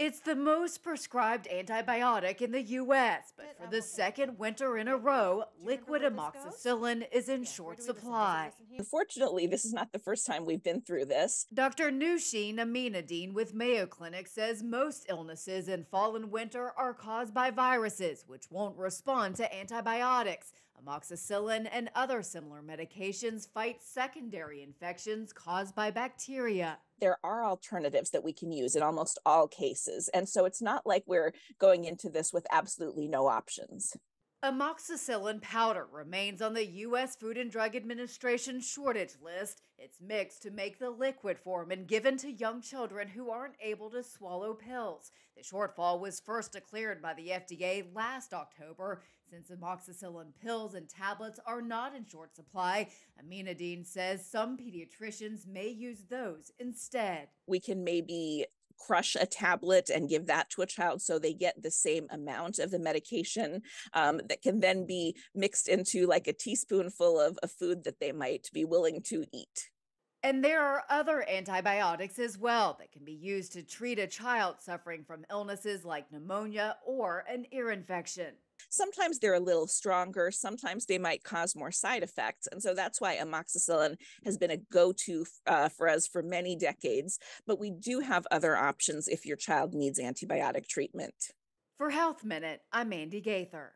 It's the most prescribed antibiotic in the U.S., but for the second winter in a row, liquid amoxicillin is in short supply. Unfortunately, this is not the first time we've been through this. Dr. Nusheen Ameenuddin with Mayo Clinic says most illnesses in fall and winter are caused by viruses, which won't respond to antibiotics. Amoxicillin and other similar medications fight secondary infections caused by bacteria there are alternatives that we can use in almost all cases. And so it's not like we're going into this with absolutely no options. Amoxicillin powder remains on the U.S. Food and Drug Administration shortage list. It's mixed to make the liquid form and given to young children who aren't able to swallow pills. The shortfall was first declared by the FDA last October. Since amoxicillin pills and tablets are not in short supply, Ameenuddin says some pediatricians may use those instead. We can maybe crush a tablet and give that to a child so they get the same amount of the medication um, that can then be mixed into like a teaspoonful of a food that they might be willing to eat. And there are other antibiotics as well that can be used to treat a child suffering from illnesses like pneumonia or an ear infection. Sometimes they're a little stronger, sometimes they might cause more side effects. And so that's why amoxicillin has been a go to uh, for us for many decades. But we do have other options if your child needs antibiotic treatment. For Health Minute, I'm Andy Gaither.